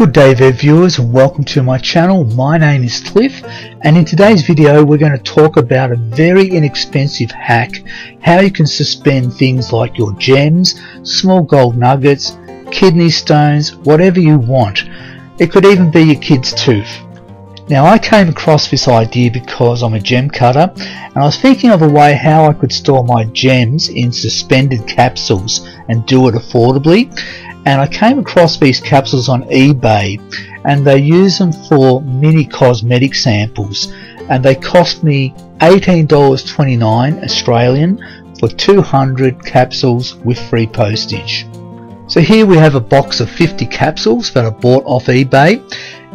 Good day there viewers and welcome to my channel. My name is Cliff and in today's video we're going to talk about a very inexpensive hack how you can suspend things like your gems, small gold nuggets, kidney stones, whatever you want. It could even be your kid's tooth. Now I came across this idea because I'm a gem cutter and I was thinking of a way how I could store my gems in suspended capsules and do it affordably and I came across these capsules on eBay and they use them for mini cosmetic samples and they cost me $18.29 Australian for 200 capsules with free postage. So here we have a box of 50 capsules that I bought off eBay.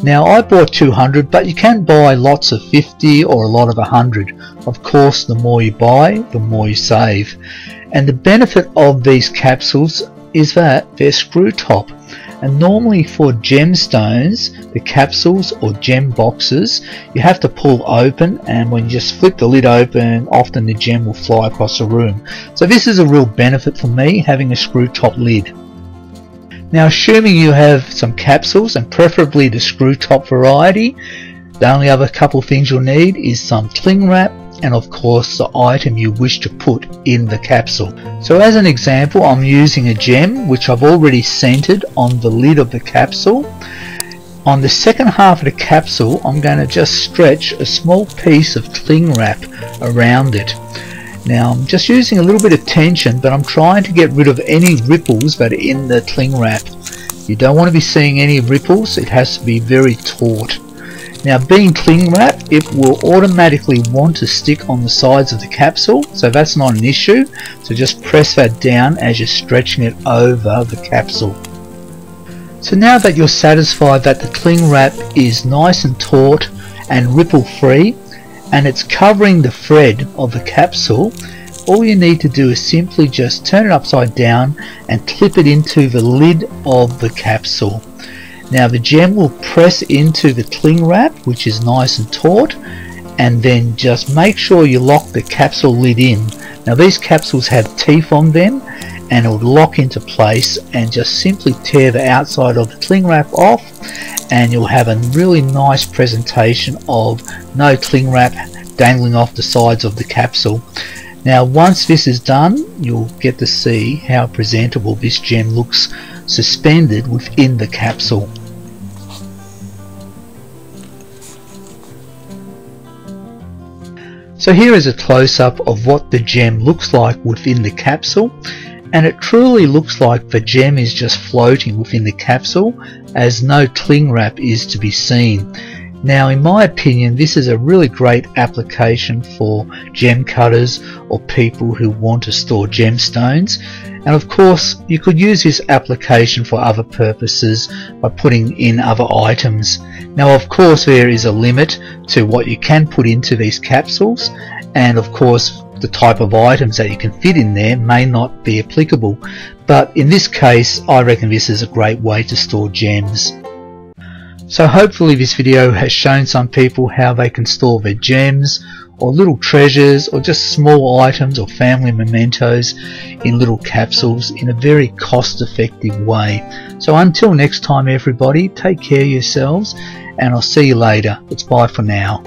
Now I bought 200 but you can buy lots of 50 or a lot of 100. Of course the more you buy the more you save. And the benefit of these capsules is that they're screw top and normally for gemstones the capsules or gem boxes you have to pull open and when you just flip the lid open often the gem will fly across the room. So this is a real benefit for me having a screw top lid. Now assuming you have some capsules and preferably the screw top variety the only other couple things you'll need is some cling wrap and of course the item you wish to put in the capsule. So as an example I'm using a gem which I've already centered on the lid of the capsule. On the second half of the capsule I'm going to just stretch a small piece of cling wrap around it. Now I'm just using a little bit of tension but I'm trying to get rid of any ripples that are in the cling wrap. You don't want to be seeing any ripples, it has to be very taut. Now being cling wrap, it will automatically want to stick on the sides of the capsule, so that's not an issue. So just press that down as you're stretching it over the capsule. So now that you're satisfied that the cling wrap is nice and taut and ripple free, and it's covering the thread of the capsule, all you need to do is simply just turn it upside down and clip it into the lid of the capsule. Now the gem will press into the cling wrap which is nice and taut and then just make sure you lock the capsule lid in. Now these capsules have teeth on them and it will lock into place and just simply tear the outside of the cling wrap off and you'll have a really nice presentation of no cling wrap dangling off the sides of the capsule. Now once this is done you'll get to see how presentable this gem looks suspended within the capsule. So here is a close-up of what the gem looks like within the capsule and it truly looks like the gem is just floating within the capsule as no cling wrap is to be seen. Now in my opinion this is a really great application for gem cutters or people who want to store gemstones and of course you could use this application for other purposes by putting in other items. Now of course there is a limit to what you can put into these capsules and of course the type of items that you can fit in there may not be applicable but in this case I reckon this is a great way to store gems. So hopefully this video has shown some people how they can store their gems or little treasures or just small items or family mementos in little capsules in a very cost effective way. So until next time everybody take care of yourselves and I'll see you later. It's bye for now.